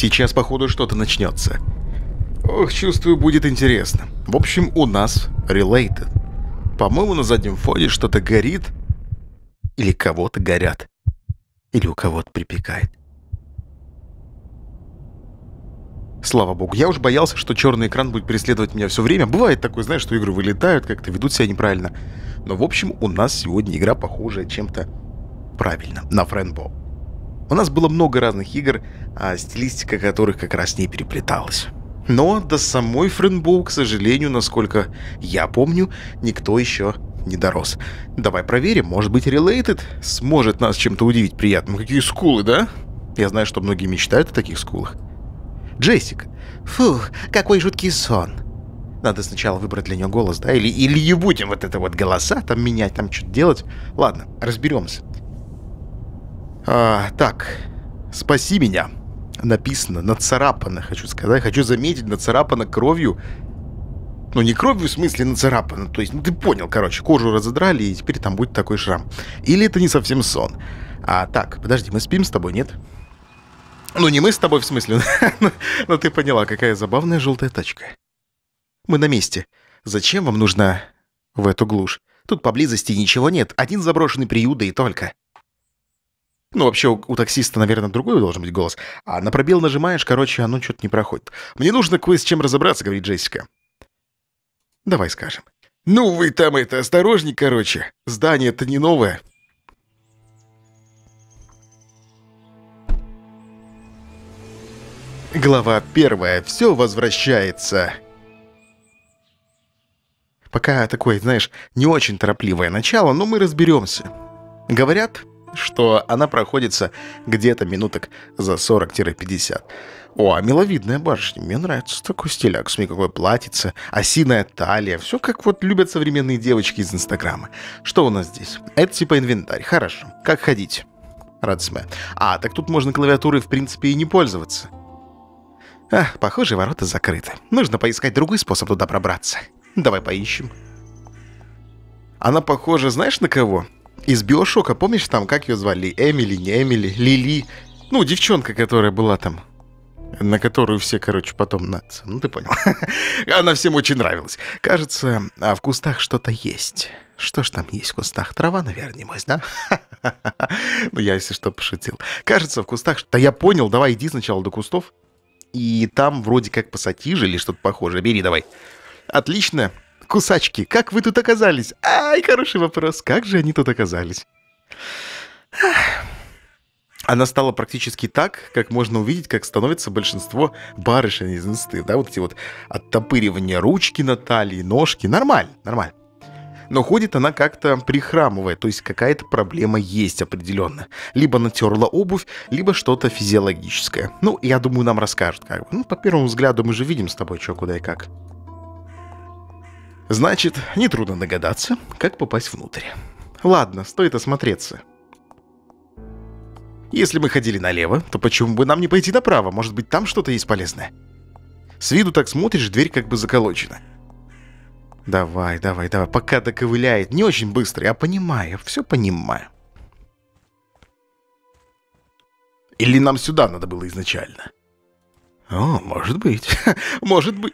Сейчас, походу, что-то начнется. Ох, чувствую, будет интересно. В общем, у нас related. По-моему, на заднем фоне что-то горит. Или кого-то горят. Или у кого-то припекает. Слава богу, я уж боялся, что черный экран будет преследовать меня все время. Бывает такое, знаешь, что игры вылетают, как-то ведут себя неправильно. Но, в общем, у нас сегодня игра похожая чем-то правильно на Френбо. У нас было много разных игр, а стилистика которых как раз не переплеталась. Но до самой Френбоу, к сожалению, насколько я помню, никто еще не дорос. Давай проверим, может быть, Related сможет нас чем-то удивить приятным. Какие скулы, да? Я знаю, что многие мечтают о таких скулах. Джессика. Фух, какой жуткий сон. Надо сначала выбрать для нее голос, да? Или, или не будем вот это вот голоса там менять, там что-то делать. Ладно, разберемся. А, так, спаси меня. Написано, нацарапано, хочу сказать. Хочу заметить, нацарапано кровью. Ну, не кровью, в смысле нацарапано. То есть, ну, ты понял, короче, кожу разодрали, и теперь там будет такой шрам. Или это не совсем сон. А, так, подожди, мы спим с тобой, нет? Ну, не мы с тобой, в смысле. Но ты поняла, какая забавная желтая тачка. Мы на месте. Зачем вам нужна в эту глушь? Тут поблизости ничего нет. Один заброшенный приют, да и только. Ну, вообще, у, у таксиста, наверное, другой должен быть голос. А на пробел нажимаешь, короче, оно что-то не проходит. Мне нужно кое с чем разобраться, говорит Джессика. Давай скажем. Ну, вы там это, осторожней, короче. Здание-то не новое. Глава первая. Все возвращается. Пока такое, знаешь, не очень торопливое начало, но мы разберемся. Говорят, что она проходится где-то минуток за 40-50. О, а миловидная барышня, мне нравится такой стиляк, смотри, какое платьице, осиная талия, все как вот любят современные девочки из Инстаграма. Что у нас здесь? Это типа инвентарь, хорошо. Как ходить? Рад СМ. А, так тут можно клавиатурой в принципе и не пользоваться. А, похоже, ворота закрыты. Нужно поискать другой способ туда пробраться. Давай поищем. Она похожа, знаешь, на кого? Из Биошока, помнишь там, как ее звали? Эмили, не Эмили, Лили. Ну, девчонка, которая была там. На которую все, короче, потом наться. Ну, ты понял. Она всем очень нравилась. Кажется, а в кустах что-то есть. Что ж там есть в кустах? Трава, наверное, небось, да? ну, я, если что, пошутил. Кажется, в кустах... Да я понял, давай иди сначала до кустов. И там вроде как пассатижи или что-то похожее. Бери давай. Отлично. Кусачки, как вы тут оказались? Ай, хороший вопрос. Как же они тут оказались? Она стала практически так, как можно увидеть, как становится большинство барышень из инсты. Да, вот эти вот оттопыривания ручки на талии, ножки. Нормально, нормально но ходит она как-то прихрамывая, то есть какая-то проблема есть определенно. Либо натерла обувь, либо что-то физиологическое. Ну, я думаю, нам расскажут как бы. Ну, по первому взгляду мы же видим с тобой, что куда и как. Значит, нетрудно догадаться, как попасть внутрь. Ладно, стоит осмотреться. Если мы ходили налево, то почему бы нам не пойти направо? Может быть, там что-то есть полезное? С виду так смотришь, дверь как бы заколочена. Давай, давай, давай, пока доковыляет. Не очень быстро, я понимаю, все понимаю. Или нам сюда надо было изначально? О, может быть, может быть.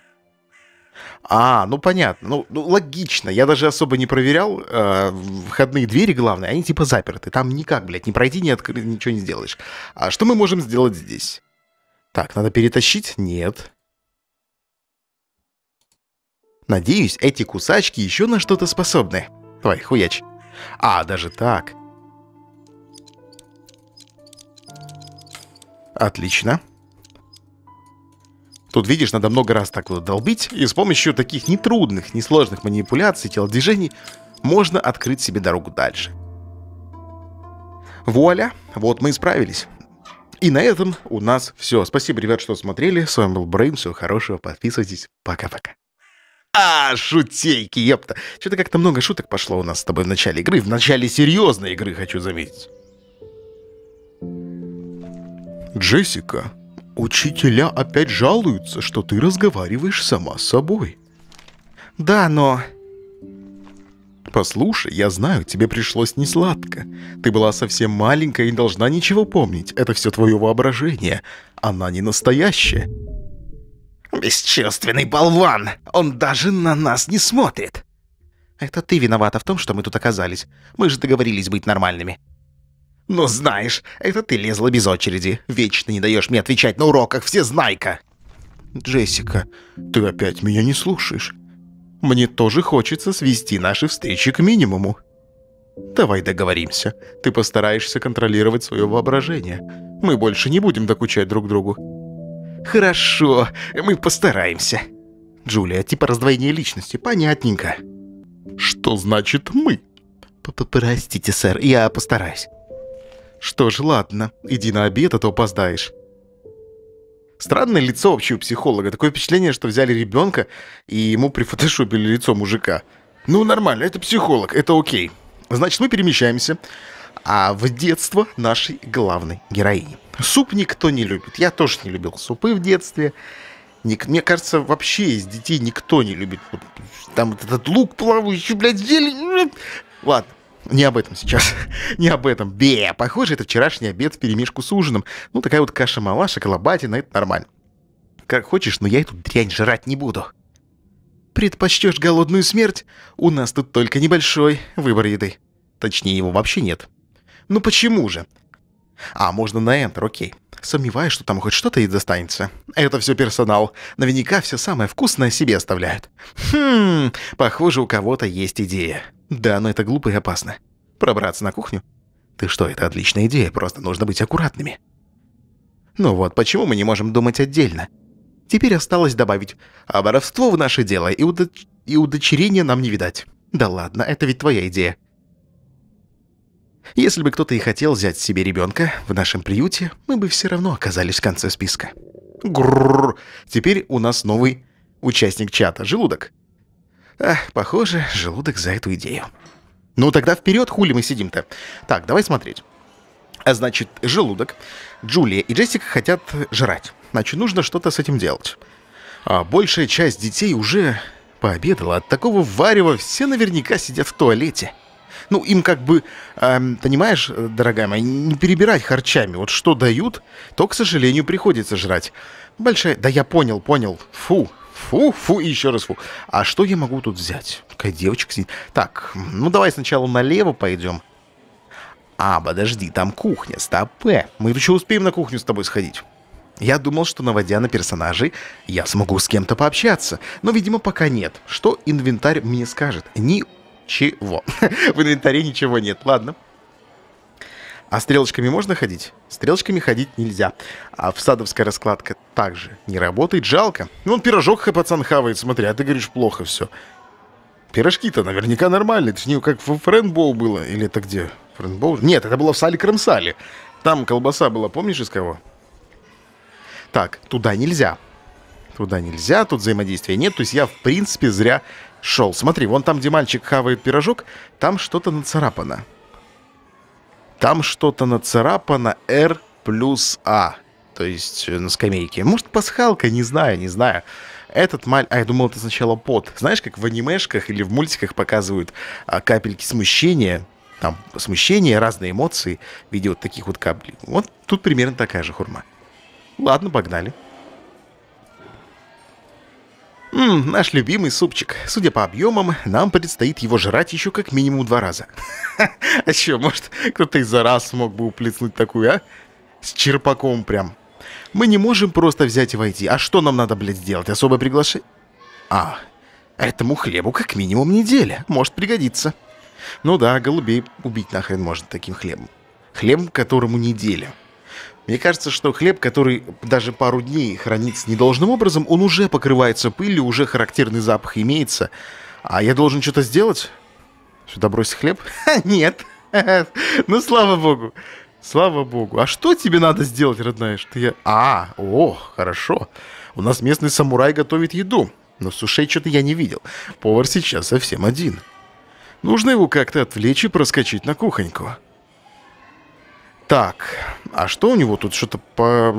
А, ну понятно, ну, ну логично. Я даже особо не проверял э, входные двери, главное, они типа заперты. Там никак, блядь, не пройти, не открыть, ничего не сделаешь. А что мы можем сделать здесь? Так, надо перетащить? Нет. Надеюсь, эти кусачки еще на что-то способны. Твой хуяч. А, даже так. Отлично. Тут, видишь, надо много раз так вот долбить, и с помощью таких нетрудных, несложных манипуляций, телодвижений можно открыть себе дорогу дальше. Вуаля, вот мы и справились. И на этом у нас все. Спасибо, ребят, что смотрели. С вами был Брейн. Всего хорошего. Подписывайтесь. Пока-пока. А, шутейки, ёпта. Что-то как-то много шуток пошло у нас с тобой в начале игры. В начале серьезной игры, хочу заметить. Джессика, учителя опять жалуются, что ты разговариваешь сама с собой. Да, но... Послушай, я знаю, тебе пришлось несладко. Ты была совсем маленькая и не должна ничего помнить. Это все твое воображение. Она не настоящая. Бесчувственный болван! Он даже на нас не смотрит. Это ты виновата в том, что мы тут оказались. Мы же договорились быть нормальными. Ну знаешь, это ты лезла без очереди. Вечно не даешь мне отвечать на уроках, все знайка. Джессика, ты опять меня не слушаешь. Мне тоже хочется свести наши встречи к минимуму. Давай договоримся. Ты постараешься контролировать свое воображение. Мы больше не будем докучать друг другу. Хорошо, мы постараемся. Джулия, типа раздвоение личности, понятненько. Что значит «мы»? П -п Простите, сэр, я постараюсь. Что ж, ладно, иди на обед, а то опоздаешь. Странное лицо вообще у психолога. Такое впечатление, что взяли ребенка и ему прифотошопили лицо мужика. Ну, нормально, это психолог, это окей. Значит, мы перемещаемся а в детство нашей главной героини. Суп никто не любит. Я тоже не любил супы в детстве. Ник, мне кажется, вообще из детей никто не любит. Там этот лук плавающий, блядь, зелень. Ладно, не об этом сейчас. не об этом. Бе, похоже, это вчерашний обед в перемешку с ужином. Ну, такая вот каша-мала, шоколабатина, это нормально. Как хочешь, но я эту дрянь жрать не буду. Предпочтешь голодную смерть? У нас тут только небольшой выбор еды. Точнее, его вообще нет. Ну почему же? А, можно на Enter, окей. Сомневаюсь, что там хоть что-то и достанется. Это все персонал. Наверняка все самое вкусное себе оставляют. Хм, похоже, у кого-то есть идея. Да, но это глупо и опасно. Пробраться на кухню? Ты что, это отличная идея, просто нужно быть аккуратными. Ну вот, почему мы не можем думать отдельно? Теперь осталось добавить, а воровство в наше дело и, удоч... и удочерение нам не видать. Да ладно, это ведь твоя идея. Если бы кто-то и хотел взять себе ребенка в нашем приюте, мы бы все равно оказались в конце списка. Грррр. Теперь у нас новый участник чата, желудок. Ах, похоже, желудок за эту идею. Ну тогда вперед, хули мы сидим-то. Так, давай смотреть. А значит, желудок, Джулия и Джессика хотят жрать. Значит, нужно что-то с этим делать. А большая часть детей уже пообедала. От такого варева все наверняка сидят в туалете. Ну, им как бы, эм, понимаешь, дорогая моя, не перебирать харчами. Вот что дают, то, к сожалению, приходится жрать. Большая... Да я понял, понял. Фу, Фу, фу и еще раз фу. А что я могу тут взять? Какая девочка сидит. Так, ну давай сначала налево пойдем. А, подожди, там кухня, стопэ. Мы еще успеем на кухню с тобой сходить. Я думал, что наводя на персонажей, я смогу с кем-то пообщаться. Но, видимо, пока нет. Что инвентарь мне скажет? Ничего. В инвентаре ничего нет. Ладно. А стрелочками можно ходить? Стрелочками ходить нельзя. А в садовская раскладка также не работает. Жалко. Ну, он пирожок пацан хавает, смотри, а ты говоришь, плохо все. Пирожки-то наверняка нормальные. Это не как в Френдбоу было. Или это где? Френдбоу? Нет, это было в сале Крымсале. Там колбаса была, помнишь, из кого? Так, туда нельзя. Туда нельзя, тут взаимодействия нет. То есть я, в принципе, зря шел. Смотри, вон там, где мальчик хавает пирожок, там что-то нацарапано. Там что-то нацарапано R плюс А. То есть э, на скамейке. Может, пасхалка, не знаю, не знаю. Этот маль... А, я думал, это сначала пот. Знаешь, как в анимешках или в мультиках показывают а, капельки смущения. Там смущение, разные эмоции в виде вот таких вот капель. Вот тут примерно такая же хурма. Ладно, погнали. Ммм, наш любимый супчик. Судя по объемам, нам предстоит его жрать еще как минимум два раза. А что, может, кто-то из за раз смог бы уплеснуть такую, а? С черпаком прям. Мы не можем просто взять и войти. А что нам надо, блядь, сделать? Особое приглашение? А, этому хлебу как минимум неделя. Может пригодиться. Ну да, голубей убить нахрен можно таким хлебом. Хлеб, которому неделя. Мне кажется, что хлеб, который даже пару дней хранится недолжным образом, он уже покрывается пылью, уже характерный запах имеется. А я должен что-то сделать? Сюда бросить хлеб? Нет. Ну, слава богу. Слава богу. А что тебе надо сделать, родная? Что я... А, о, хорошо. У нас местный самурай готовит еду. Но сушей что-то я не видел. Повар сейчас совсем один. Нужно его как-то отвлечь и проскочить на кухоньку. Так, а что у него тут? Что-то по...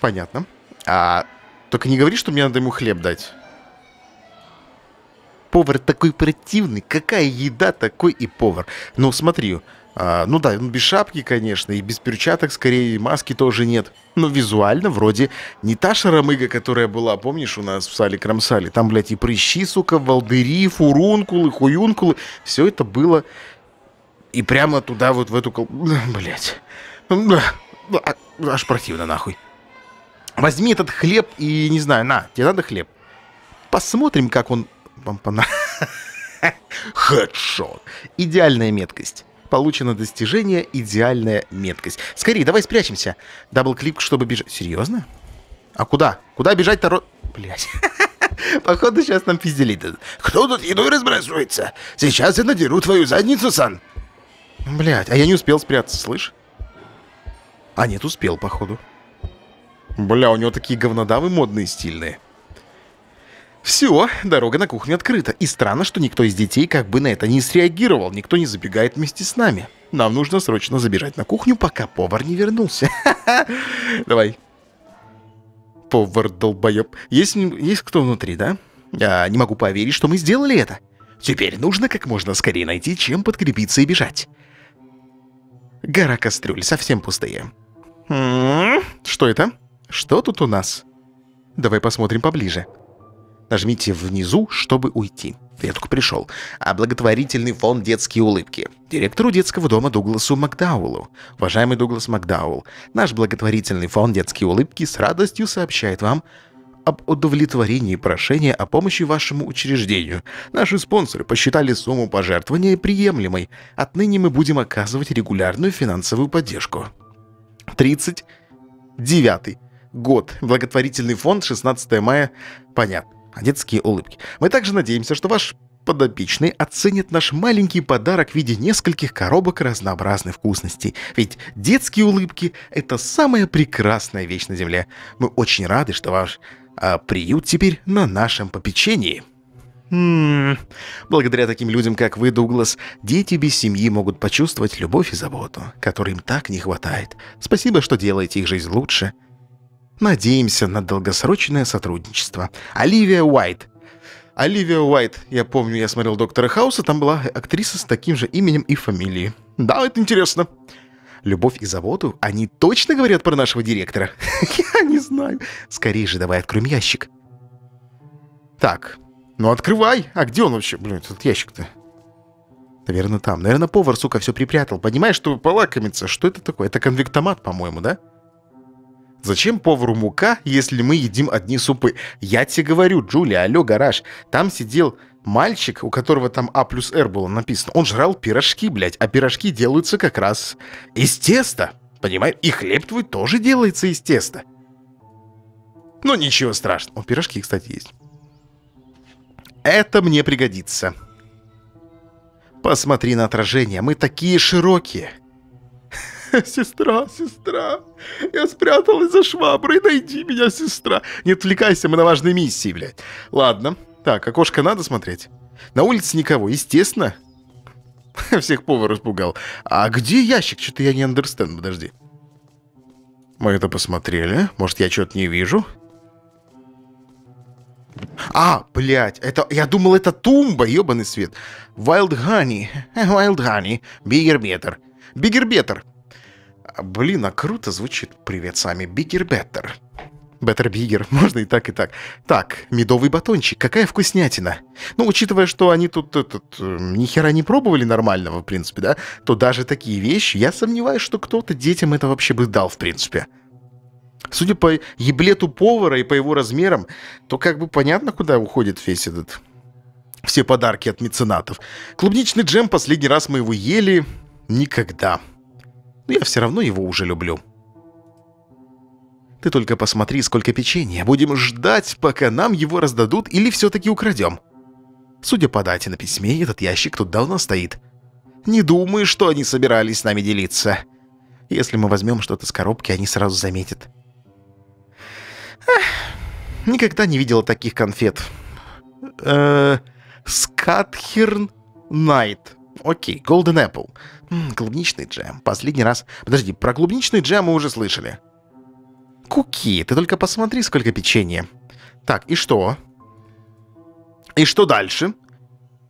Понятно. А только не говори, что мне надо ему хлеб дать. повар такой противный. Какая еда, такой и повар. Ну, смотри, а, ну да, без шапки, конечно, и без перчаток, скорее, маски тоже нет. Но визуально вроде не та шаромыга, которая была, помнишь, у нас в сале Крамсале. Там, блядь, и прыщи, сука, волдыри, фурункулы, хуюнкулы. Все это было и прямо туда, вот в эту... Кол... Блядь. А, аж противно, нахуй. Возьми этот хлеб и, не знаю, на, тебе надо хлеб. Посмотрим, как он... Хедшот. Идеальная меткость. Получено достижение «Идеальная меткость». Скорее, давай спрячемся. Дабл-клик, чтобы бежать. Серьезно? А куда? Куда бежать-то? Блять. Походу, сейчас нам пиздели Кто тут едой разбрасывается? Сейчас я надеру твою задницу, Сан. Блять, а я не успел спрятаться, слышь? А нет, успел, походу. Бля, у него такие говнодавы модные, стильные. Все, дорога на кухню открыта. И странно, что никто из детей как бы на это не среагировал. Никто не забегает вместе с нами. Нам нужно срочно забежать на кухню, пока повар не вернулся. Давай. Повар долбоеб. Есть, есть кто внутри, да? Я не могу поверить, что мы сделали это. Теперь нужно как можно скорее найти, чем подкрепиться и бежать. Гора кастрюль, совсем пустые. Что это? Что тут у нас? Давай посмотрим поближе. Нажмите внизу, чтобы уйти. Я только пришел. А благотворительный фонд «Детские улыбки». Директору детского дома Дугласу Макдаулу. Уважаемый Дуглас Макдаул, наш благотворительный фонд «Детские улыбки» с радостью сообщает вам об удовлетворении прошения о помощи вашему учреждению. Наши спонсоры посчитали сумму пожертвования приемлемой. Отныне мы будем оказывать регулярную финансовую поддержку. 39 год. Благотворительный фонд 16 мая. Понятно а детские улыбки. Мы также надеемся, что ваш подопечный оценит наш маленький подарок в виде нескольких коробок разнообразных вкусностей. Ведь детские улыбки — это самая прекрасная вещь на Земле. Мы очень рады, что ваш а, приют теперь на нашем попечении. М -м -м. Благодаря таким людям, как вы, Дуглас, дети без семьи могут почувствовать любовь и заботу, которой им так не хватает. Спасибо, что делаете их жизнь лучше — Надеемся на долгосрочное сотрудничество. Оливия Уайт. Оливия Уайт. Я помню, я смотрел «Доктора Хауса», там была актриса с таким же именем и фамилией. Да, это интересно. Любовь и заботу? Они точно говорят про нашего директора? Я не знаю. Скорее же давай откроем ящик. Так, ну открывай. А где он вообще? Блин, этот ящик-то. Наверное, там. Наверное, повар, сука, все припрятал. Понимаешь, чтобы полакомиться. Что это такое? Это конвектомат, по-моему, да? Зачем повару мука, если мы едим одни супы? Я тебе говорю, Джулия, алло, гараж. Там сидел мальчик, у которого там А плюс Р было написано. Он жрал пирожки, блядь. А пирожки делаются как раз из теста. Понимаешь? И хлеб твой тоже делается из теста. Ну, ничего страшного. О, пирожки, кстати, есть. Это мне пригодится. Посмотри на отражение. Мы такие широкие. Сестра, сестра, я спряталась за шваброй, найди меня, сестра. Не отвлекайся, мы на важной миссии, блядь. Ладно. Так, окошко надо смотреть? На улице никого, естественно. Всех повар испугал. А где ящик? Что-то я не understand, подожди. Мы это посмотрели. Может, я что-то не вижу? А, блядь, это... Я думал, это тумба, ебаный свет. Wild Honey. Wild Honey. Bigger Better. Bigger Better. Блин, а круто звучит. Привет, сами Bigger Better. Better Bigger, можно и так, и так. Так, медовый батончик, какая вкуснятина. Ну, учитывая, что они тут, тут ни хера не пробовали нормального, в принципе, да, то даже такие вещи, я сомневаюсь, что кто-то детям это вообще бы дал, в принципе. Судя по еблету повара и по его размерам, то как бы понятно, куда уходит весь этот... Все подарки от меценатов. Клубничный джем последний раз мы его ели никогда но я все равно его уже люблю. Ты только посмотри, сколько печенья. Будем ждать, пока нам его раздадут или все-таки украдем. Судя по дате на письме, этот ящик тут давно стоит. Не думаю, что они собирались с нами делиться. Если мы возьмем что-то с коробки, они сразу заметят. Эх, никогда не видела таких конфет. Э, Скатхерн Найт. Окей, Golden Apple. М -м, клубничный джем. Последний раз... Подожди, про клубничный джем мы уже слышали. Куки, ты только посмотри, сколько печенья. Так, и что? И что дальше?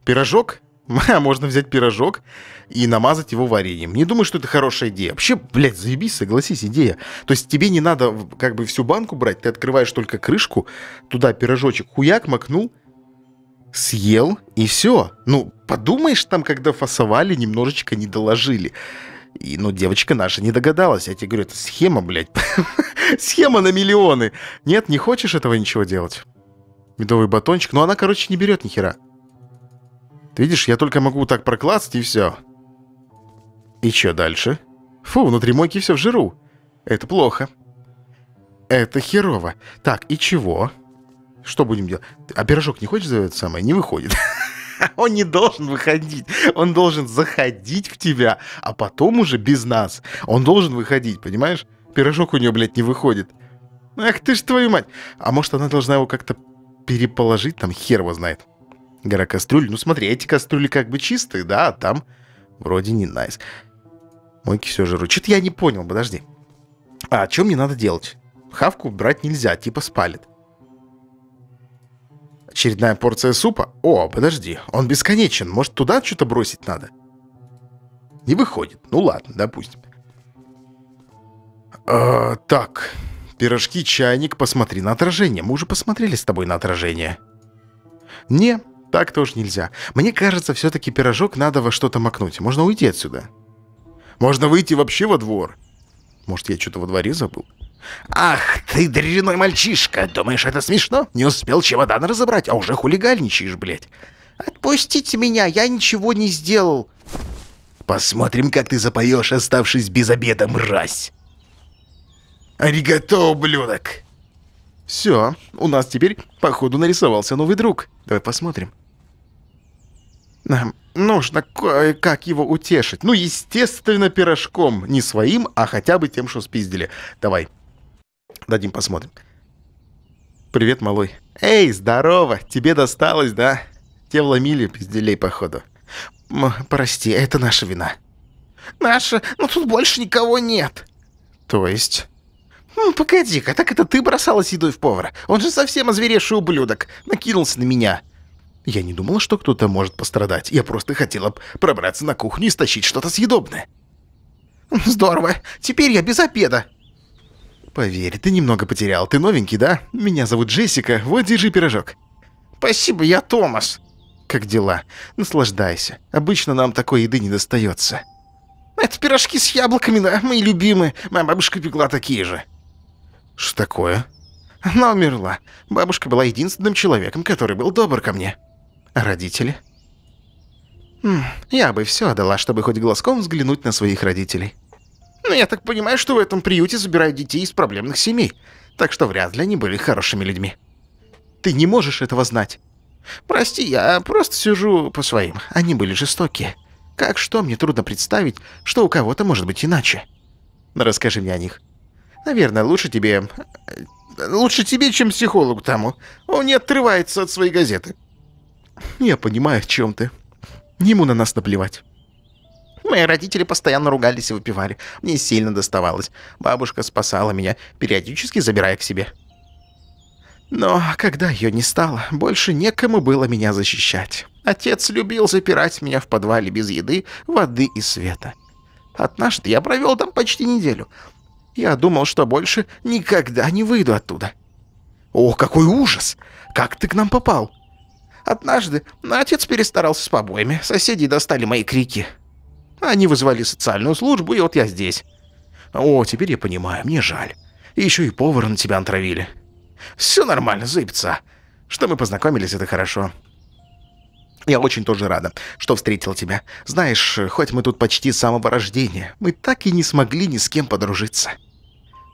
Пирожок? Можно взять пирожок и намазать его вареньем. Не думаю, что это хорошая идея. Вообще, блядь, заебись, согласись, идея. То есть тебе не надо как бы всю банку брать, ты открываешь только крышку, туда пирожочек хуяк макнул, съел, и все. Ну, подумаешь, там, когда фасовали, немножечко не доложили. И, ну, девочка наша не догадалась. Я тебе говорю, это схема, блядь. схема на миллионы. Нет, не хочешь этого ничего делать? Медовый батончик. Но она, короче, не берет ни хера. Ты видишь, я только могу так проклацать, и все. И что дальше? Фу, внутри мойки все в жиру. Это плохо. Это херово. Так, и чего? Что будем делать? А пирожок не хочешь это самое? Не выходит. Он не должен выходить. Он должен заходить в тебя, а потом уже без нас. Он должен выходить, понимаешь? Пирожок у нее, блядь, не выходит. Ах ты ж твою мать. А может, она должна его как-то переположить? Там хер его знает. Гора кастрюль. Ну смотри, эти кастрюли как бы чистые, да, а там вроде не найс. Мойки все жру. Что-то я не понял, подожди. А, что мне надо делать? Хавку брать нельзя, типа спалит. Очередная порция супа? О, подожди, он бесконечен. Может, туда что-то бросить надо? Не выходит. Ну ладно, допустим. А, так, пирожки, чайник, посмотри на отражение. Мы уже посмотрели с тобой на отражение. Не, так тоже нельзя. Мне кажется, все-таки пирожок надо во что-то макнуть. Можно уйти отсюда. Можно выйти вообще во двор. Может, я что-то во дворе забыл? «Ах, ты дряной мальчишка! Думаешь, это смешно? Не успел чемодан разобрать, а уже хулигальничаешь, блядь!» «Отпустите меня, я ничего не сделал!» «Посмотрим, как ты запоешь, оставшись без обеда, мразь!» «Аригато, ублюдок!» «Все, у нас теперь, походу, нарисовался новый друг. Давай посмотрим». Нам нужно кое-как его утешить. Ну, естественно, пирожком. Не своим, а хотя бы тем, что спиздили. Давай, Дадим посмотрим. Привет, малой. Эй, здорово! Тебе досталось, да? Те вломили пизделей, походу. М прости, это наша вина. Наша? Ну тут больше никого нет. То есть? Погоди-ка, так это ты бросалась едой в повара? Он же совсем озверевший ублюдок. Накинулся на меня. Я не думала, что кто-то может пострадать. Я просто хотела пробраться на кухню и стащить что-то съедобное. Здорово. Теперь я без обеда. Поверь, ты немного потерял. Ты новенький, да? Меня зовут Джессика. Вот, держи пирожок. Спасибо, я Томас. Как дела? Наслаждайся. Обычно нам такой еды не достается. Это пирожки с яблоками, да? Мои любимые. Моя бабушка пекла такие же. Что такое? Она умерла. Бабушка была единственным человеком, который был добр ко мне. А родители? Я бы все отдала, чтобы хоть глазком взглянуть на своих родителей. Но я так понимаю, что в этом приюте забирают детей из проблемных семей, так что вряд ли они были хорошими людьми. Ты не можешь этого знать. Прости, я просто сижу по своим. Они были жестокие. Как что, мне трудно представить, что у кого-то может быть иначе. Расскажи мне о них. Наверное, лучше тебе... Лучше тебе, чем психологу тому. Он не отрывается от своей газеты. Я понимаю, о чем ты. Ему на нас наплевать. Мои родители постоянно ругались и выпивали. Мне сильно доставалось. Бабушка спасала меня, периодически забирая к себе. Но когда ее не стало, больше некому было меня защищать. Отец любил запирать меня в подвале без еды, воды и света. Однажды я провел там почти неделю. Я думал, что больше никогда не выйду оттуда. О, какой ужас! Как ты к нам попал? Однажды отец перестарался с побоями, соседи достали мои крики. Они вызвали социальную службу, и вот я здесь. О, теперь я понимаю, мне жаль. Еще и повара на тебя натравили. Все нормально, зыбца. Что мы познакомились, это хорошо. Я очень тоже рада, что встретил тебя. Знаешь, хоть мы тут почти с самого рождения, мы так и не смогли ни с кем подружиться.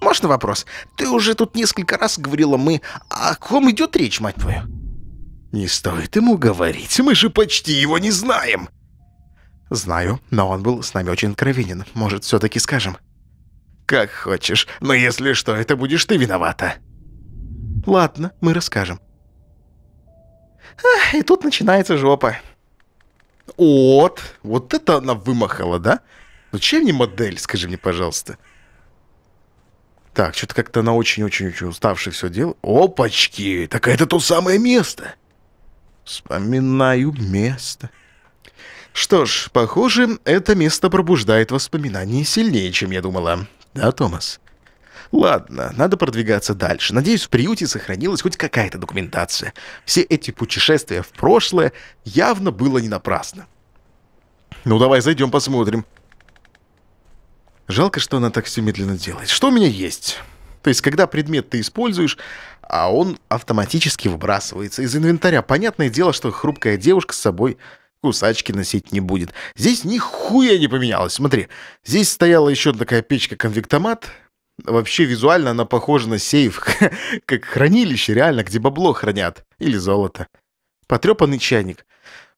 Можно вопрос? Ты уже тут несколько раз говорила мы, о ком идет речь, мать твою? Не стоит ему говорить, мы же почти его не знаем. «Знаю, но он был с нами очень откровенен. Может, все-таки скажем?» «Как хочешь, но если что, это будешь ты виновата». «Ладно, мы расскажем». Ах, и тут начинается жопа. Вот, вот это она вымахала, да? Ну чем не модель, скажи мне, пожалуйста. Так, что-то как-то она очень-очень-очень уставшая все делала. Опачки, так это то самое место. Вспоминаю место. Что ж, похоже, это место пробуждает воспоминания сильнее, чем я думала. Да, Томас? Ладно, надо продвигаться дальше. Надеюсь, в приюте сохранилась хоть какая-то документация. Все эти путешествия в прошлое явно было не напрасно. Ну, давай зайдем посмотрим. Жалко, что она так все медленно делает. Что у меня есть? То есть, когда предмет ты используешь, а он автоматически выбрасывается из инвентаря. Понятное дело, что хрупкая девушка с собой кусачки носить не будет. Здесь нихуя не поменялось. Смотри, здесь стояла еще такая печка-конвектомат. Вообще визуально она похожа на сейф, как хранилище, реально, где бабло хранят. Или золото. Потрепанный чайник.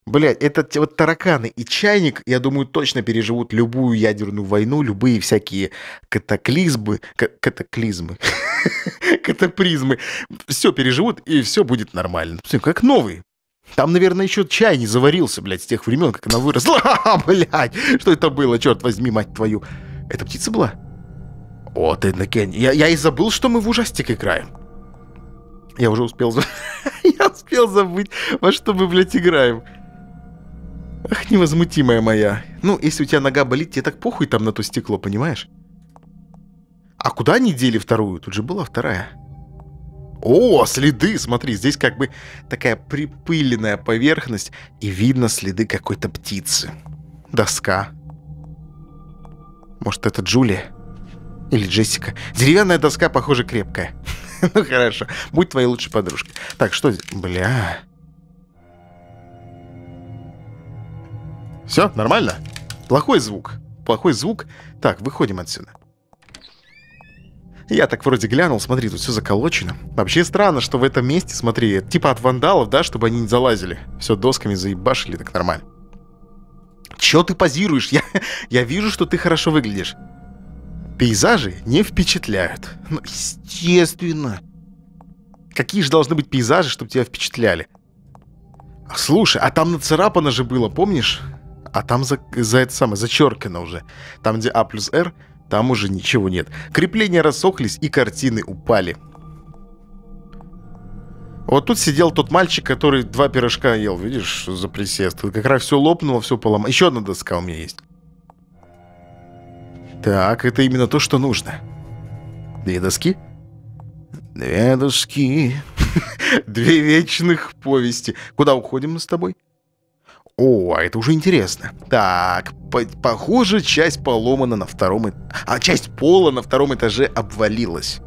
Блять, это вот тараканы и чайник, я думаю, точно переживут любую ядерную войну, любые всякие катаклизмы, катаклизмы, катапризмы. Все переживут, и все будет нормально. Все как новый. Там, наверное, еще чай не заварился, блядь, с тех времен, как она выросла. А, блядь, что это было, черт возьми, мать твою. Это птица была? О, ты, Кен, я, я и забыл, что мы в ужастик играем. Я уже успел... я успел забыть, во что мы, блядь, играем. Ах, невозмутимая моя. Ну, если у тебя нога болит, тебе так похуй там на то стекло, понимаешь? А куда они дели вторую? Тут же была вторая. О, следы, смотри, здесь как бы такая припыленная поверхность, и видно следы какой-то птицы. Доска. Может, это Джулия? Или Джессика? Деревянная доска, похоже, крепкая. ну, хорошо. Будь твоей лучшей подружкой. Так, что здесь? Бля... Все, нормально? Плохой звук. Плохой звук. Так, выходим отсюда. Я так вроде глянул, смотри, тут все заколочено. Вообще странно, что в этом месте, смотри, типа от вандалов, да, чтобы они не залазили. Все досками заебашили, так нормально. Че ты позируешь? Я, я вижу, что ты хорошо выглядишь. Пейзажи не впечатляют. Ну, естественно. Какие же должны быть пейзажи, чтобы тебя впечатляли? Слушай, а там нацарапано же было, помнишь? А там за, за это самое, зачеркано уже. Там, где А плюс Р, там уже ничего нет. Крепления рассохлись и картины упали. Вот тут сидел тот мальчик, который два пирожка ел, видишь, за присест. Как раз все лопнуло, все поломало. Еще одна доска у меня есть. Так, это именно то, что нужно. Две доски? Две доски. Две вечных повести. Куда уходим мы с тобой? О, а это уже интересно. Так, по похоже, часть поломана на втором... А часть пола на втором этаже обвалилась.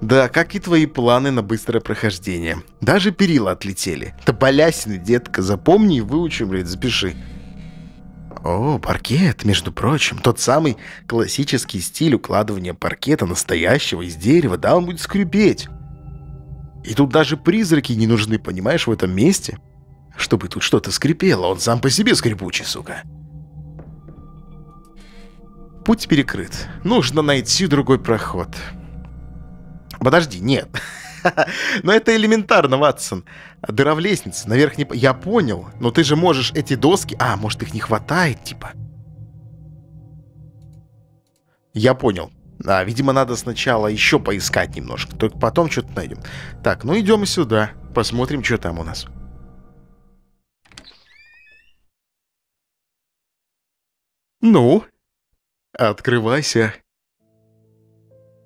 Да, как и твои планы на быстрое прохождение. Даже перила отлетели. Тополясины, детка, запомни и выучи, блядь, запиши. О, паркет, между прочим, тот самый классический стиль укладывания паркета настоящего из дерева, да, он будет скрипеть. И тут даже призраки не нужны, понимаешь, в этом месте чтобы тут что-то скрипело, он сам по себе скрипучий, сука. Путь перекрыт. Нужно найти другой проход. Подожди, нет. Но это элементарно, Ватсон. Дыра в лестнице, наверх не... Я понял, но ты же можешь эти доски... А, может их не хватает, типа? Я понял. А, видимо, надо сначала еще поискать немножко, только потом что-то найдем. Так, ну идем сюда, посмотрим, что там у нас. «Ну?» «Открывайся».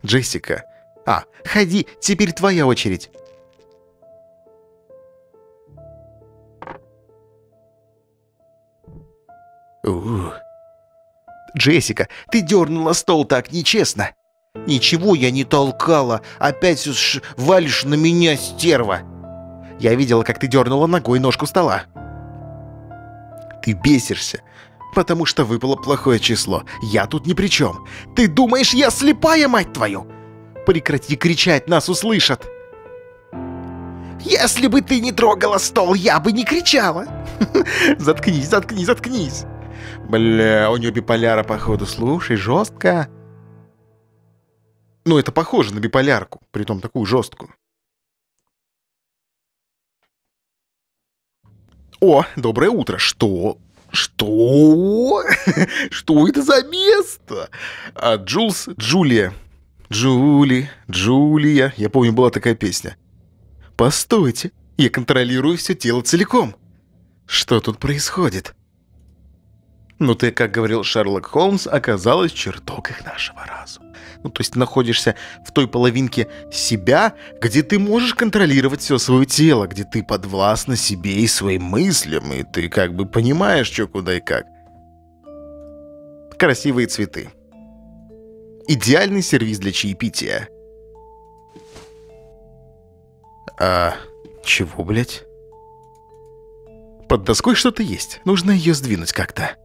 «Джессика». «А, ходи, теперь твоя очередь». Ух. «Джессика, ты дернула стол так нечестно!» «Ничего я не толкала, опять ш... валишь на меня, стерва!» «Я видела, как ты дернула ногой ножку стола». «Ты бесишься, Потому что выпало плохое число. Я тут ни при чем. Ты думаешь, я слепая, мать твою? Прекрати кричать, нас услышат. Если бы ты не трогала стол, я бы не кричала. Заткнись, заткнись, заткнись. Бля, у нее биполяра, походу. Слушай, жестко. Ну, это похоже на биполярку, притом такую жесткую. О, доброе утро. Что? Что? Что это за место? А Джулс, Джулия. Джули, Джулия. Я помню, была такая песня. Постойте, Я контролирую все тело целиком. Что тут происходит? Ну ты, как говорил Шерлок Холмс, оказалась в чертогах нашего разума. Ну, то есть ты находишься в той половинке себя, где ты можешь контролировать все свое тело, где ты подвластна себе и своим мыслям, и ты как бы понимаешь, что куда и как. Красивые цветы. Идеальный сервис для чаепития. А чего, блядь? Под доской что-то есть. Нужно ее сдвинуть как-то.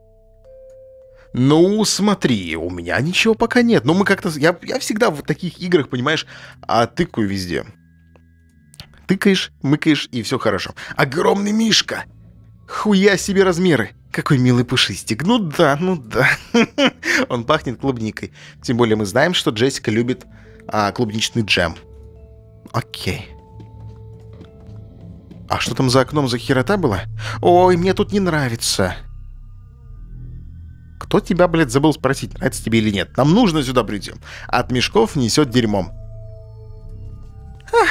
Ну, смотри, у меня ничего пока нет. Но мы как-то... Я, я всегда в таких играх, понимаешь, а тыкаю везде. Тыкаешь, мыкаешь, и все хорошо. Огромный мишка! Хуя себе размеры! Какой милый пушистик. Ну да, ну да. Он пахнет клубникой. Тем более мы знаем, что Джессика любит а, клубничный джем. Окей. А что там за окном за херота была? Ой, мне тут не нравится. Кто тебя, блядь, забыл спросить, нравится тебе или нет? Нам нужно сюда прийти. От мешков несет дерьмом. Ах.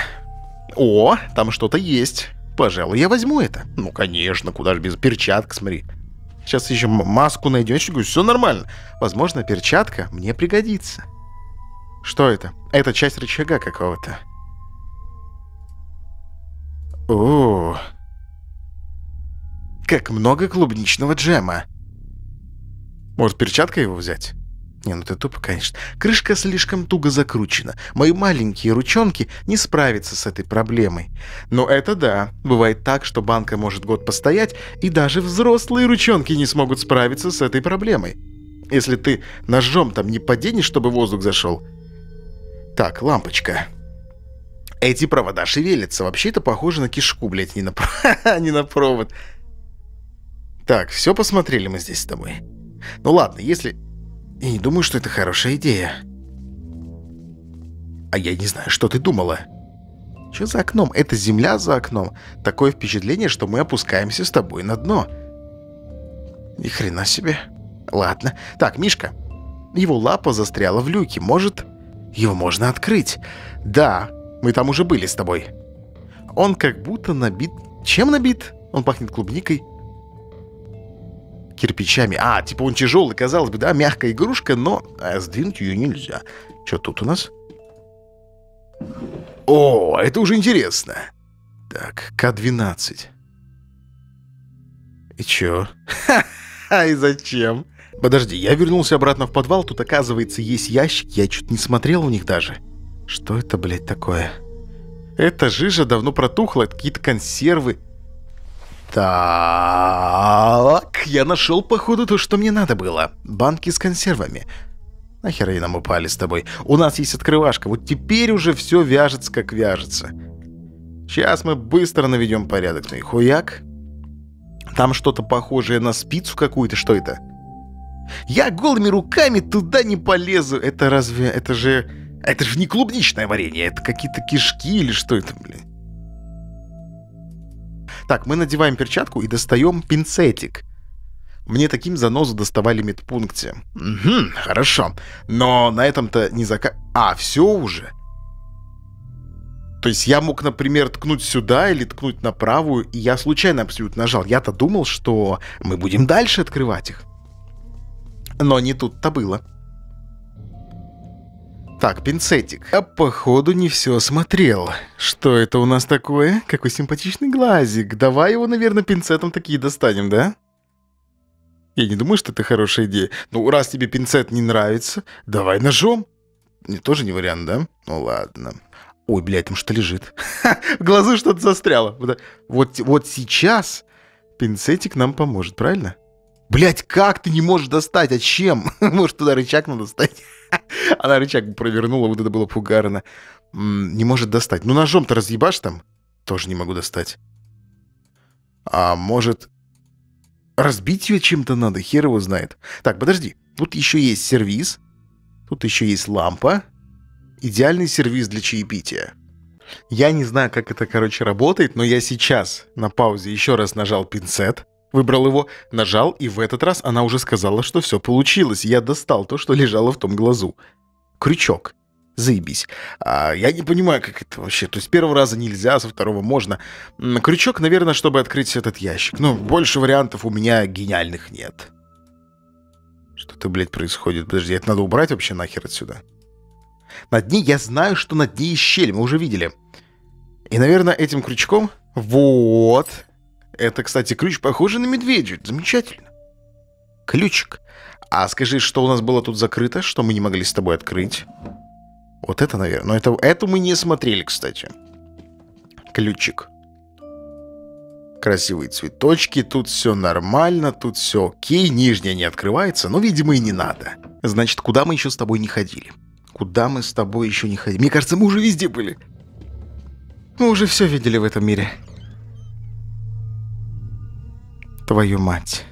О, там что-то есть. Пожалуй, я возьму это. Ну, конечно, куда же без перчаток, смотри. Сейчас еще маску найдешь, все нормально. Возможно, перчатка мне пригодится. Что это? Это часть рычага какого-то. О, как много клубничного джема. Может, перчаткой его взять? Не, ну ты тупо, конечно. Крышка слишком туго закручена. Мои маленькие ручонки не справятся с этой проблемой. Но это да. Бывает так, что банка может год постоять, и даже взрослые ручонки не смогут справиться с этой проблемой. Если ты ножом там не поденешь, чтобы воздух зашел. Так, лампочка. Эти провода шевелятся. Вообще это похоже на кишку, блядь, не на, не на провод. Так, все посмотрели мы здесь с тобой. Ну ладно, если... Я не думаю, что это хорошая идея. А я не знаю, что ты думала. Что за окном? Это земля за окном. Такое впечатление, что мы опускаемся с тобой на дно. Ни хрена себе. Ладно. Так, Мишка. Его лапа застряла в люке. Может, его можно открыть? Да, мы там уже были с тобой. Он как будто набит... Чем набит? Он пахнет клубникой кирпичами. А, типа он тяжелый, казалось бы, да, мягкая игрушка, но а, сдвинуть ее нельзя. Что тут у нас? О, это уже интересно. Так, К-12. И чё? Ха-ха, и зачем? Подожди, я вернулся обратно в подвал, тут, оказывается, есть ящик, я чуть не смотрел у них даже. Что это, блядь, такое? Эта жижа давно протухла, это какие-то консервы. Так, я нашел, походу, то, что мне надо было. Банки с консервами. Нахер они нам упали с тобой? У нас есть открывашка, вот теперь уже все вяжется, как вяжется. Сейчас мы быстро наведем порядок. Ну и хуяк. Там что-то похожее на спицу какую-то. Что это? Я голыми руками туда не полезу. Это разве... Это же... Это же не клубничное варенье. Это какие-то кишки или что это, блин? Так, мы надеваем перчатку и достаем пинцетик. Мне таким занозу доставали медпункте. Угу, хорошо. Но на этом-то не зака... А, все уже. То есть я мог, например, ткнуть сюда или ткнуть на правую, и я случайно абсолютно нажал. Я-то думал, что мы будем дальше открывать их. Но не тут-то было. Так, пинцетик. Я, походу, не все смотрел. Что это у нас такое? Какой симпатичный глазик. Давай его, наверное, пинцетом такие достанем, да? Я не думаю, что это хорошая идея. Ну, раз тебе пинцет не нравится, давай ножом. Не, тоже не вариант, да? Ну, ладно. Ой, блядь, там что лежит? в глазу что-то застряло. Вот, вот сейчас пинцетик нам поможет, правильно? Блять, как ты не можешь достать? А чем? Может, туда рычаг надо ставить? Она рычаг провернула, вот это было пугарно. Не может достать. Ну, ножом-то разъебашь там? Тоже не могу достать. А может... Разбить ее чем-то надо, хер его знает. Так, подожди. Тут еще есть сервис. Тут еще есть лампа. Идеальный сервис для чаепития. Я не знаю, как это, короче, работает, но я сейчас на паузе еще раз нажал пинцет. Выбрал его, нажал, и в этот раз она уже сказала, что все получилось. Я достал то, что лежало в том глазу. Крючок. Заебись. А, я не понимаю, как это вообще. То есть первого раза нельзя, со второго можно. Крючок, наверное, чтобы открыть этот ящик. Ну, больше вариантов у меня гениальных нет. Что-то, блядь, происходит. Подожди, это надо убрать вообще нахер отсюда. На дне я знаю, что на дне есть щель, мы уже видели. И, наверное, этим крючком... Вот. Это, кстати, ключ похожий на медведя. Замечательно. Ключик. А скажи, что у нас было тут закрыто, что мы не могли с тобой открыть? Вот это, наверное. Но это, это мы не смотрели, кстати. Ключик. Красивые цветочки, тут все нормально, тут все окей, нижняя не открывается, но, видимо, и не надо. Значит, куда мы еще с тобой не ходили? Куда мы с тобой еще не ходили? Мне кажется, мы уже везде были. Мы уже все видели в этом мире. Твою мать.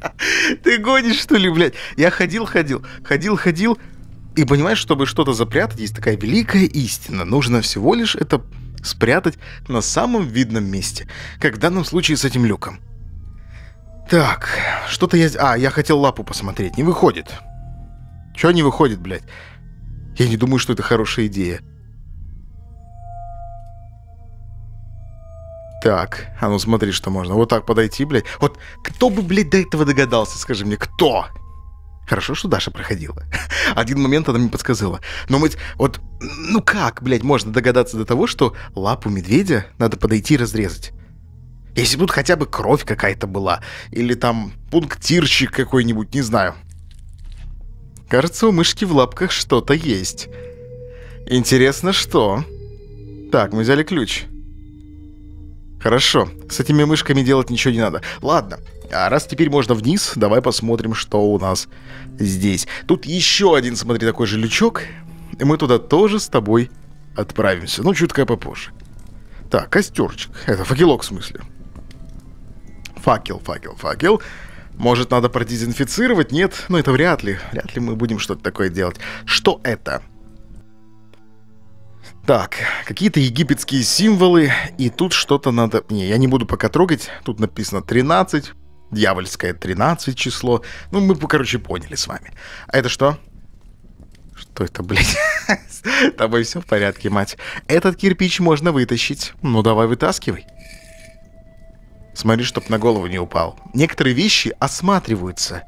Ты гонишь, что ли, блядь? Я ходил, ходил, ходил, ходил. И понимаешь, чтобы что-то запрятать, есть такая великая истина. Нужно всего лишь это спрятать на самом видном месте. Как в данном случае с этим люком. Так, что-то я... А, я хотел лапу посмотреть. Не выходит. Чё не выходит, блядь? Я не думаю, что это хорошая идея. Так, а ну смотри, что можно. Вот так подойти, блядь. Вот кто бы, блядь, до этого догадался, скажи мне, кто? Хорошо, что Даша проходила. Один момент она мне подсказала. Но мы... Вот, ну как, блядь, можно догадаться до того, что лапу медведя надо подойти и разрезать? Если бы тут хотя бы кровь какая-то была. Или там пунктирчик какой-нибудь, не знаю. Кажется, у мышки в лапках что-то есть. Интересно, что? Так, мы взяли ключ. Хорошо, с этими мышками делать ничего не надо. Ладно, а раз теперь можно вниз, давай посмотрим, что у нас здесь. Тут еще один, смотри, такой же лючок. И мы туда тоже с тобой отправимся. Ну, чутка попозже. Так, костерчик. Это факелок в смысле. Факел, факел, факел. Может, надо продезинфицировать? Нет, ну это вряд ли. Вряд ли мы будем что-то такое делать. Что это? Так, какие-то египетские символы, и тут что-то надо... Не, я не буду пока трогать, тут написано 13, дьявольское 13 число. Ну, мы, короче, поняли с вами. А это что? Что это, блядь? С тобой все в порядке, мать. Этот кирпич можно вытащить. Ну, давай вытаскивай. Смотри, чтоб на голову не упал. Некоторые вещи осматриваются.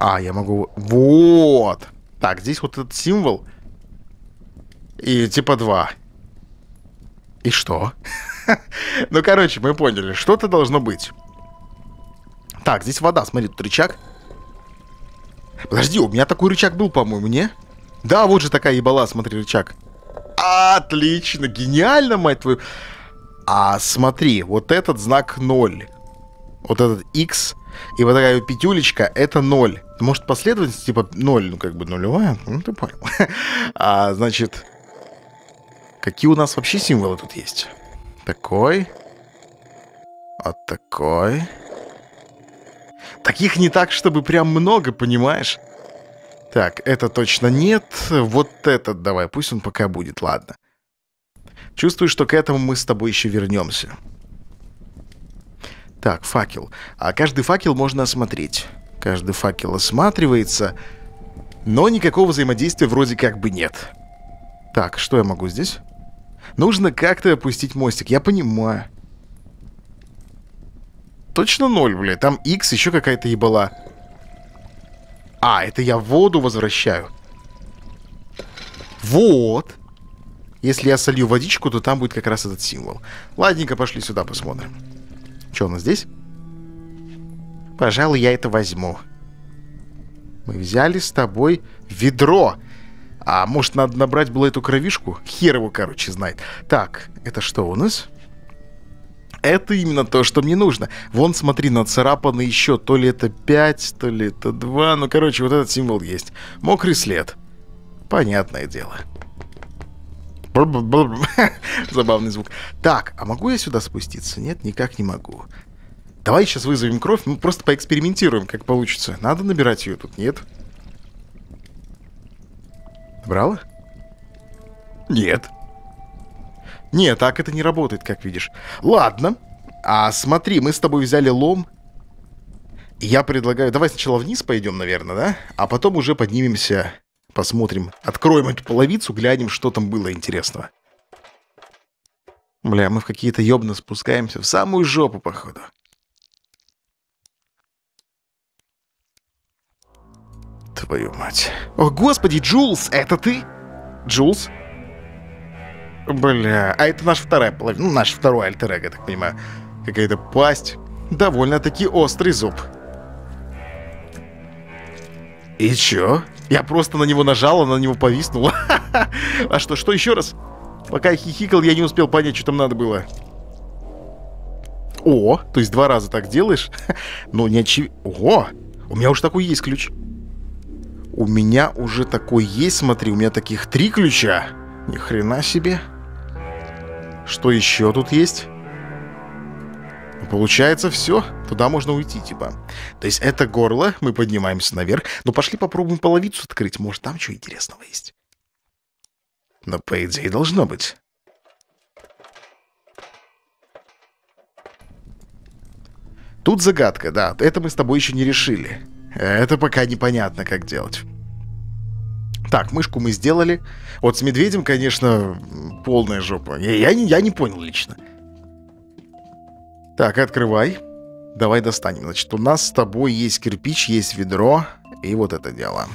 А, я могу... Вот! Так, здесь вот этот символ и типа 2. И что? ну, короче, мы поняли, что-то должно быть. Так, здесь вода, смотри, тут рычаг. Подожди, у меня такой рычаг был, по-моему, не? Да, вот же такая ебала, смотри, рычаг. Отлично, гениально, мать твою. А смотри, вот этот знак 0. Вот этот X и вот такая пятюлечка, это 0. Может, последовательность типа 0, ну как бы нулевая? Ну, ты понял. а, значит, Какие у нас вообще символы тут есть? Такой. Вот такой. Таких не так, чтобы прям много, понимаешь? Так, это точно нет. Вот этот давай, пусть он пока будет, ладно. Чувствую, что к этому мы с тобой еще вернемся. Так, факел. А каждый факел можно осмотреть. Каждый факел осматривается, но никакого взаимодействия вроде как бы нет. Так, что я могу здесь? Нужно как-то опустить мостик, я понимаю. Точно ноль, блядь. Там X еще какая-то ебала. А, это я воду возвращаю. Вот. Если я солью водичку, то там будет как раз этот символ. Ладненько, пошли сюда посмотрим. Что у нас здесь? Пожалуй, я это возьму. Мы взяли с тобой ведро. А может, надо набрать было эту кровишку? Хер его, короче, знает. Так, это что у нас? Это именно то, что мне нужно. Вон, смотри, нацарапано еще. То ли это 5, то ли это 2. Ну, короче, вот этот символ есть. Мокрый след. Понятное дело. Забавный звук. Так, а могу я сюда спуститься? Нет, никак не могу. Давай сейчас вызовем кровь, мы просто поэкспериментируем, как получится. Надо набирать ее тут, нет? Нет. Брала? Нет. Нет, так это не работает, как видишь. Ладно. А смотри, мы с тобой взяли лом. Я предлагаю, давай сначала вниз пойдем, наверное, да? А потом уже поднимемся, посмотрим, откроем эту половицу, глянем, что там было интересного. Бля, мы в какие-то ёбны спускаемся, в самую жопу, походу. Твою мать. О, господи, Джулс, это ты? Джулс? Бля, а это наша вторая половина, ну, наш второй альтер я так понимаю. Какая-то пасть. Довольно-таки острый зуб. И чё? Я просто на него нажал, а на него повиснул. А что, что еще раз? Пока я хихикал, я не успел понять, что там надо было. О, то есть два раза так делаешь? Ну, не очевидно. О, у меня уже такой есть ключ. У меня уже такой есть, смотри, у меня таких три ключа. Ни хрена себе. Что еще тут есть? Получается все, туда можно уйти, типа. То есть это горло, мы поднимаемся наверх. Ну пошли попробуем половицу открыть, может там что интересного есть. Но по идее должно быть. Тут загадка, да. Это мы с тобой еще не решили. Это пока непонятно, как делать. Так, мышку мы сделали. Вот с медведем, конечно, полная жопа. Я, я, не, я не понял лично. Так, открывай. Давай достанем. Значит, у нас с тобой есть кирпич, есть ведро и вот это дело.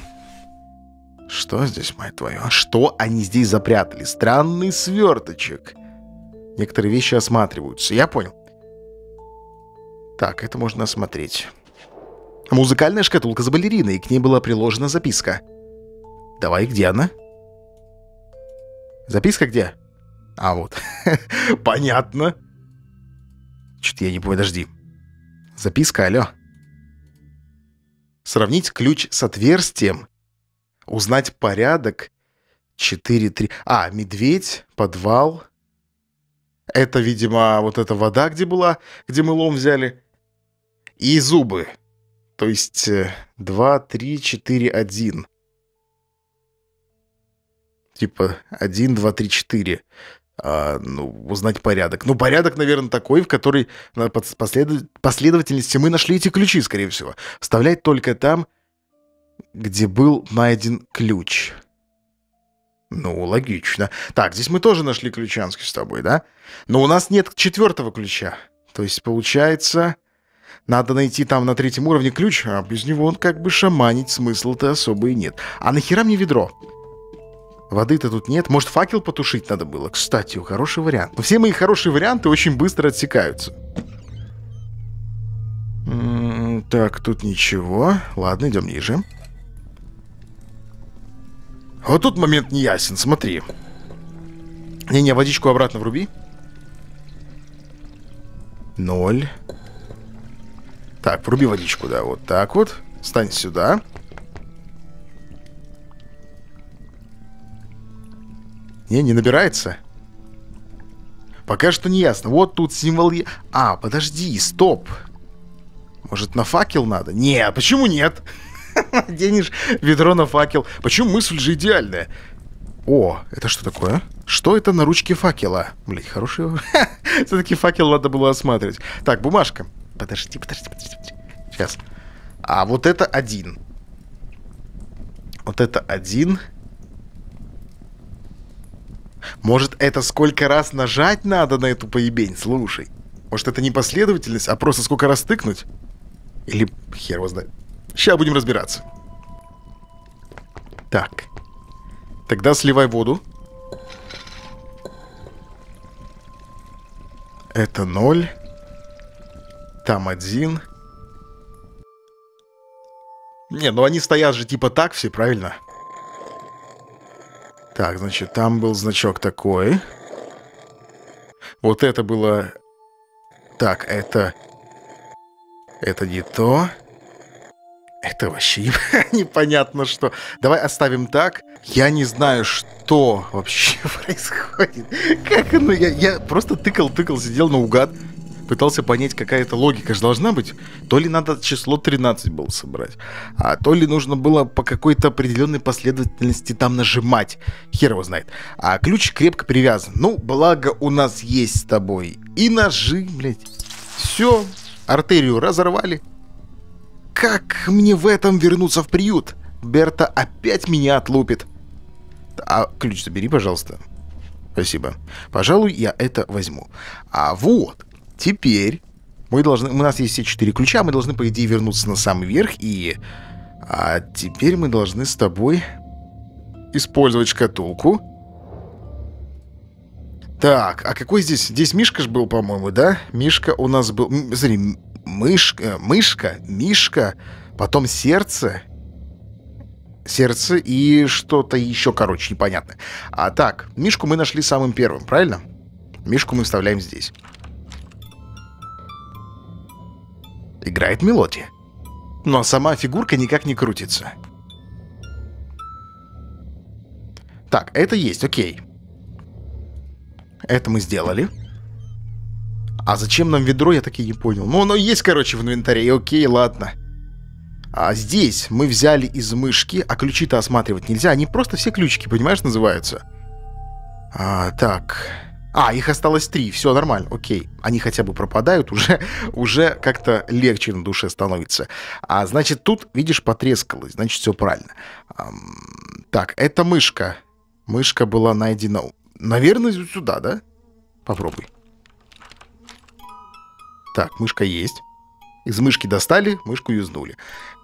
Что здесь, мать твою? А что они здесь запрятали? Странный сверточек. Некоторые вещи осматриваются. Я понял. Так, это можно осмотреть. Музыкальная шкатулка с балериной, и к ней была приложена записка. Давай, где она? Записка где? А, вот. Понятно. Что-то я не понял, подожди. Записка, алло. Сравнить ключ с отверстием. Узнать порядок. 4-3. А, медведь, подвал. Это, видимо, вот эта вода, где была, где мы лом взяли. И зубы. То есть 2, 3, 4, 1. Типа 1, 2, 3, 4 а, ну, узнать порядок. Ну, порядок, наверное, такой, в который на послед... последовательности мы нашли эти ключи, скорее всего. Вставлять только там, где был найден ключ. Ну, логично. Так, здесь мы тоже нашли ключанский с тобой, да? Но у нас нет четвертого ключа. То есть, получается, надо найти там на третьем уровне ключ, а без него он как бы шаманить смысла-то особо и нет. А нахера мне ведро? Воды-то тут нет. Может, факел потушить надо было? Кстати, хороший вариант. Но все мои хорошие варианты очень быстро отсекаются. М -м так, тут ничего. Ладно, идем ниже. Вот тут момент не ясен, смотри. Не-не, водичку обратно вруби. Ноль. Так, вруби водичку, да, вот так вот. Стань сюда. Не, не набирается. Пока что не ясно. Вот тут символ... А, подожди, стоп. Может, на факел надо? Нет, почему нет? Денешь ведро на факел. Почему мысль же идеальная? О, это что такое? Что это на ручке факела? Блять, хороший... Все-таки факел надо было осматривать. Так, бумажка. Подожди, подожди, подожди. Сейчас. А вот это один. Вот это один. Может, это сколько раз нажать надо на эту поебень? Слушай. Может, это не последовательность, а просто сколько раз тыкнуть? Или хер его знает. Сейчас будем разбираться. Так. Тогда сливай воду. Это ноль. Там один. Не, ну они стоят же типа так все, правильно? Так, значит, там был значок такой. Вот это было... Так, это... Это не то. Это вообще непонятно что. Давай оставим так. Я не знаю, что вообще происходит. Как оно? Я, я просто тыкал-тыкал, сидел наугад пытался понять, какая-то логика же должна быть. То ли надо число 13 было собрать, а то ли нужно было по какой-то определенной последовательности там нажимать. Хер его знает. А ключ крепко привязан. Ну, благо у нас есть с тобой и ножи, блядь. Все, артерию разорвали. как мне в этом вернуться в приют? Берта опять меня отлупит. А ключ забери, пожалуйста. Спасибо. Пожалуй, я это возьму. А вот, теперь мы должны... У нас есть все четыре ключа, мы должны, по идее, вернуться на самый верх и... А теперь мы должны с тобой использовать шкатулку. Так, а какой здесь? Здесь Мишка ж был, по-моему, да? Мишка у нас был... Смотри, мышка, мышка, Мишка, потом сердце сердце и что-то еще, короче, непонятно. А так, Мишку мы нашли самым первым, правильно? Мишку мы вставляем здесь. Играет мелодия. Но сама фигурка никак не крутится. Так, это есть, окей. Это мы сделали. А зачем нам ведро, я так и не понял. Ну, оно есть, короче, в инвентаре, окей, ладно. А здесь мы взяли из мышки, а ключи-то осматривать нельзя. Они просто все ключики, понимаешь, называются. А, так. А, их осталось три, все нормально, окей. Они хотя бы пропадают, уже, уже как-то легче на душе становится. А значит, тут, видишь, потрескалось, значит, все правильно. Так, это мышка. Мышка была найдена, наверное, сюда, да? Попробуй. Так, мышка есть. Из мышки достали, мышку юзнули.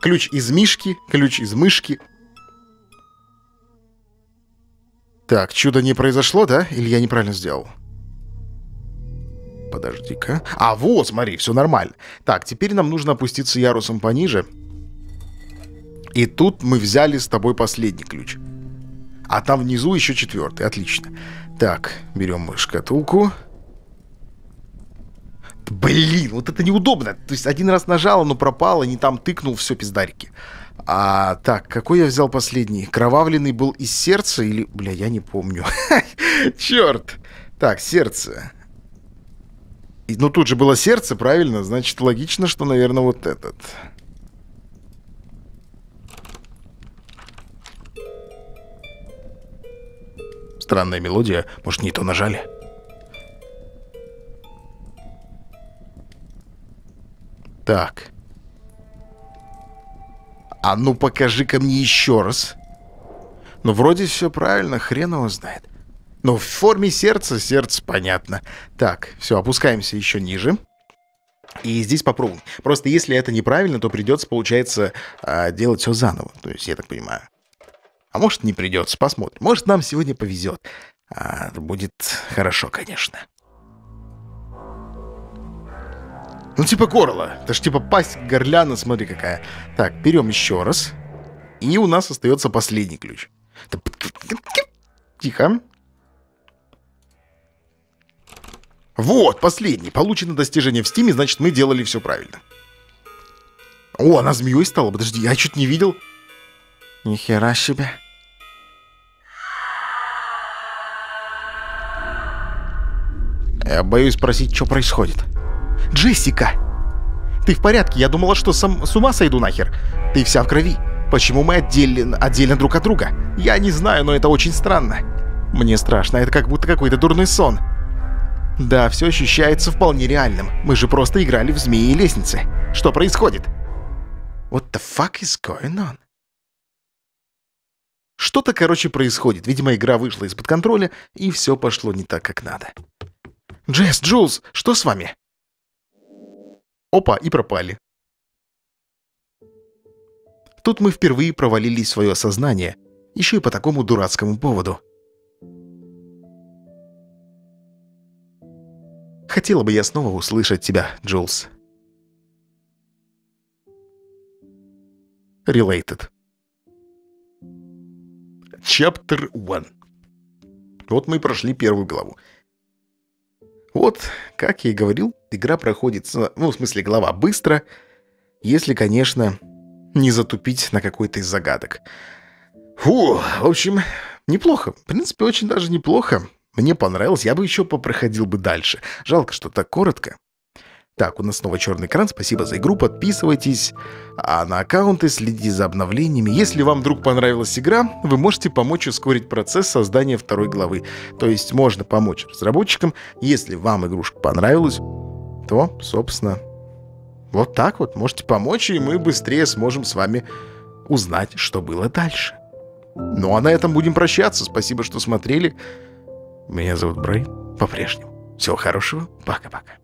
Ключ из мишки, ключ из мышки. Так, чудо не произошло, да? Или я неправильно сделал? Подожди-ка. А, вот, смотри, все нормально. Так, теперь нам нужно опуститься ярусом пониже. И тут мы взяли с тобой последний ключ. А там внизу еще четвертый. Отлично. Так, берем шкатулку. Блин, вот это неудобно. То есть один раз нажал, оно пропало, не там тыкнул, все, пиздарики. А, так, какой я взял последний? Кровавленный был из сердца или... Бля, я не помню. Черт. Так, сердце. Ну, тут же было сердце, правильно? Значит, логично, что, наверное, вот этот. Странная мелодия. Может, не то нажали? Так. А ну покажи-ка мне еще раз. Ну, вроде все правильно, хрен его знает. Но в форме сердца, сердце понятно. Так, все, опускаемся еще ниже. И здесь попробуем. Просто если это неправильно, то придется, получается, а, делать все заново. То есть, я так понимаю. А может, не придется, посмотрим. Может, нам сегодня повезет. А, будет хорошо, конечно. Ну, типа горла. Это ж типа пасть горляна, смотри какая. Так, берем еще раз. И у нас остается последний ключ. Тихо. Вот, последний. Получено достижение в стиме, значит, мы делали все правильно. О, она змеей стала. Подожди, я чуть не видел. Нихера себе. Я боюсь спросить, что происходит. Джессика! Ты в порядке? Я думала, что сам с ума сойду нахер. Ты вся в крови. Почему мы отдельно, отдельно друг от друга? Я не знаю, но это очень странно. Мне страшно, это как будто какой-то дурной сон. Да, все ощущается вполне реальным. Мы же просто играли в змеи и лестницы. Что происходит? What the fuck is going on? Что-то, короче, происходит. Видимо, игра вышла из-под контроля, и все пошло не так, как надо. Джесс, Джулс, что с вами? Опа, и пропали. Тут мы впервые провалились в свое сознание, еще и по такому дурацкому поводу. Хотела бы я снова услышать тебя, Джулс. Related. Chapter 1. Вот мы и прошли первую главу. Вот, как я и говорил, игра проходит, ну, в смысле, глава быстро, если, конечно, не затупить на какой-то из загадок. Фу, в общем, неплохо. В принципе, очень даже неплохо. Мне понравилось, я бы еще попроходил бы дальше. Жалко, что так коротко. Так, у нас снова черный экран. Спасибо за игру. Подписывайтесь а на аккаунты, следите за обновлениями. Если вам вдруг понравилась игра, вы можете помочь ускорить процесс создания второй главы. То есть можно помочь разработчикам. Если вам игрушка понравилась, то, собственно, Вот так вот. Можете помочь, и мы быстрее сможем с вами узнать, что было дальше. Ну а на этом будем прощаться. Спасибо, что смотрели. Меня зовут Брейн. По-прежнему. Всего хорошего. Пока-пока.